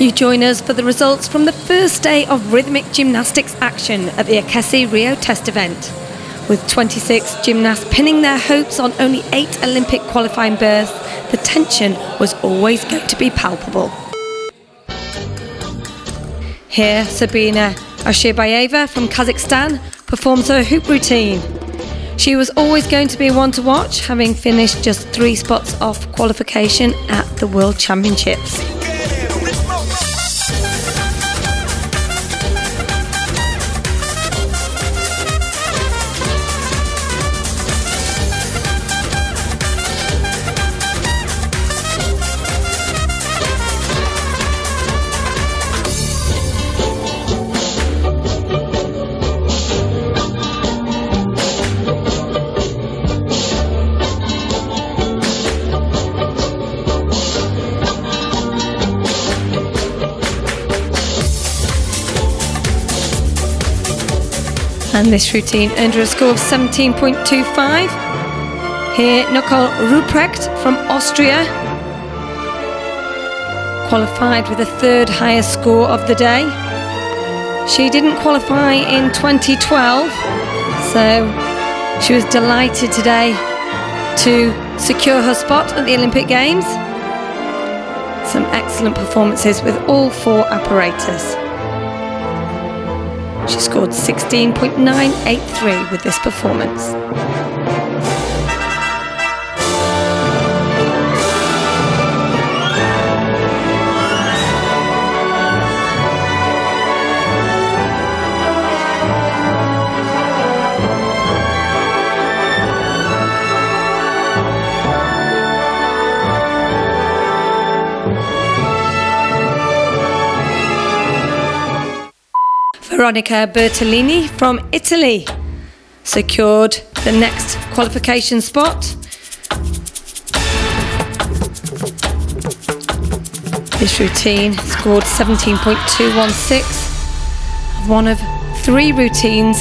You join us for the results from the first day of rhythmic gymnastics action at the Aquece Rio Test event. With 26 gymnasts pinning their hopes on only eight Olympic qualifying berths, the tension was always going to be palpable. Here, Sabina Ashirbayeva from Kazakhstan performs her hoop routine. She was always going to be one to watch, having finished just three spots off qualification at the World Championships. And this routine earned her a score of 17.25. Here, Nicol Ruprecht from Austria qualified with the third highest score of the day. She didn't qualify in 2012, so she was delighted today to secure her spot at the Olympic Games. Some excellent performances with all four apparatus. She scored 16.983 with this performance. Veronica Bertolini from Italy secured the next qualification spot. This routine scored 17.216, one of three routines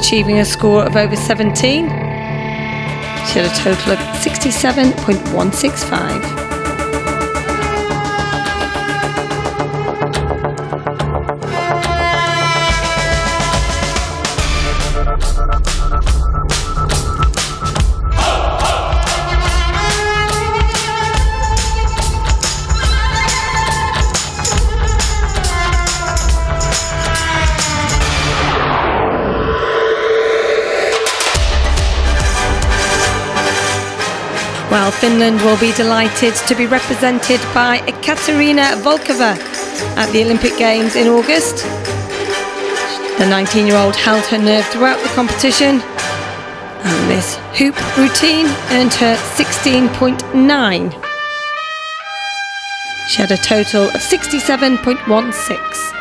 achieving a score of over 17. She had a total of 67.165. Well, Finland will be delighted to be represented by Ekaterina Volkova at the Olympic Games in August. The 19 year old held her nerve throughout the competition, and this hoop routine earned her 16.9. She had a total of 67.16.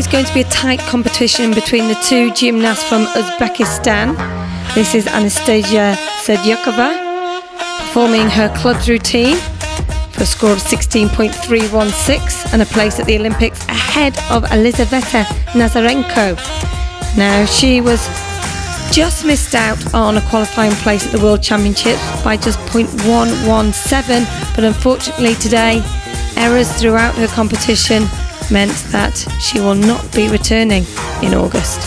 always going to be a tight competition between the two gymnasts from Uzbekistan. This is Anastasia Serdyakova performing her club's routine for a score of 16.316 and a place at the Olympics ahead of Elizaveta Nazarenko. Now, she was just missed out on a qualifying place at the World Championships by just 0.117, but unfortunately today, errors throughout her competition meant that she will not be returning in August.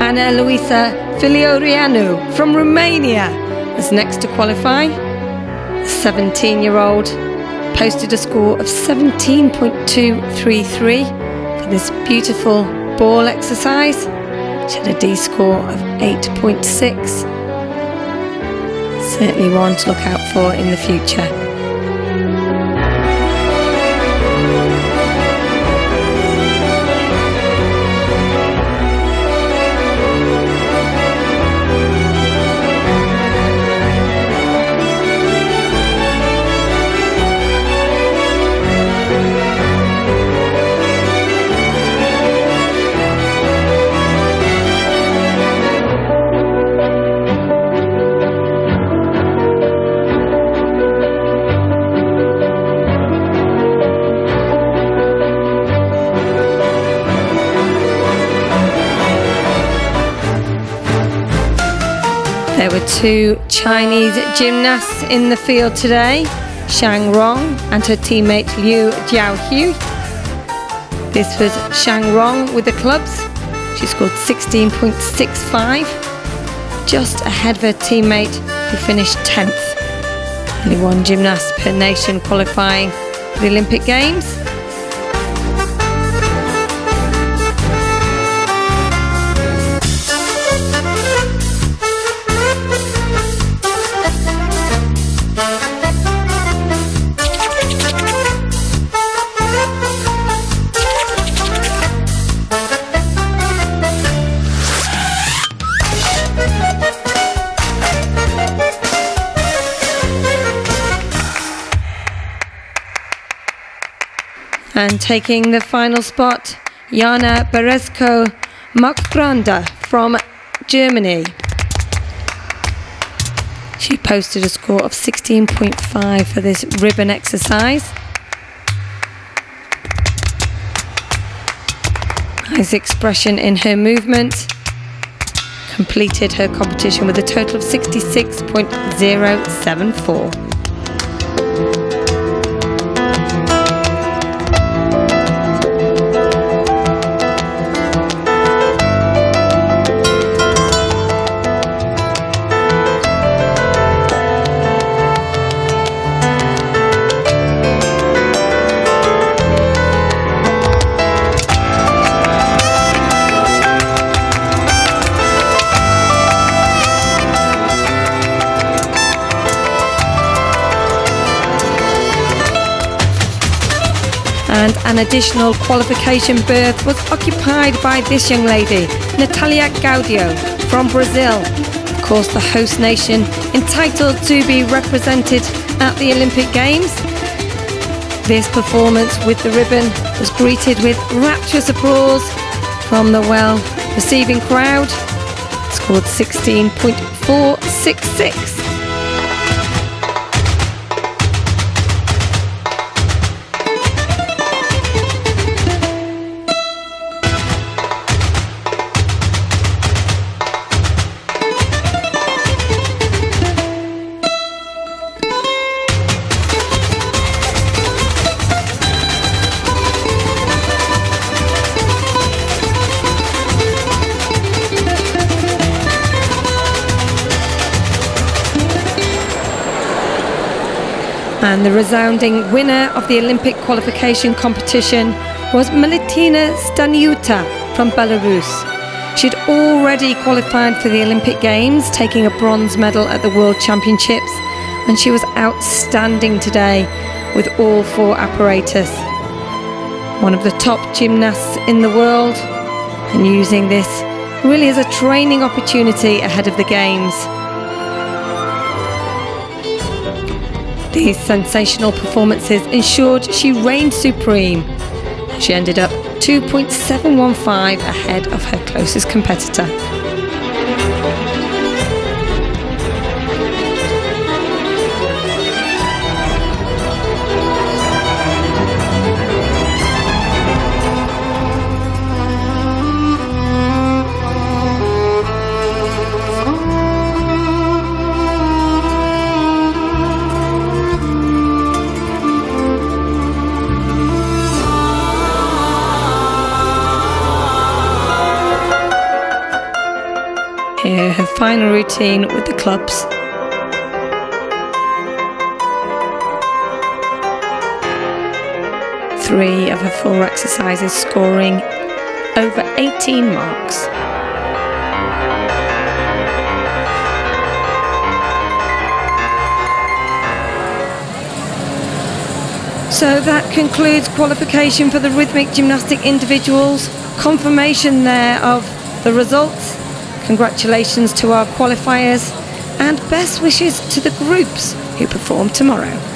Ana Luiza Filiorianu from Romania was next to qualify. The 17 year old posted a score of 17.233 for this beautiful ball exercise. She had a D score of 8.6. Certainly one to look out for in the future. Two Chinese gymnasts in the field today, Shang Rong and her teammate Liu Jiaohu. This was Shang Rong with the clubs. She scored 16.65, just ahead of her teammate who finished 10th. Only one gymnast per nation qualifying for the Olympic Games. And taking the final spot, Jana Berezko Marggrander from Germany. She posted a score of 16.5 for this ribbon exercise. Nice expression in her movement. Completed her competition with a total of 66.074. and an additional qualification berth was occupied by this young lady, Natalia Gaudio from Brazil. Of course, the host nation entitled to be represented at the Olympic Games. This performance with the ribbon was greeted with rapturous applause from the well receiving crowd. Scored 16.466. And the resounding winner of the Olympic qualification competition was Melitina Staniouta from Belarus. She'd already qualified for the Olympic Games, taking a bronze medal at the World Championships, and she was outstanding today with all four apparatus. One of the top gymnasts in the world, and using this really as a training opportunity ahead of the Games. These sensational performances ensured she reigned supreme. She ended up 2.715 ahead of her closest competitor. final routine with the clubs. Three of her four exercises scoring over 18 marks. So that concludes qualification for the rhythmic gymnastic individuals. Confirmation there of the results Congratulations to our qualifiers and best wishes to the groups who perform tomorrow.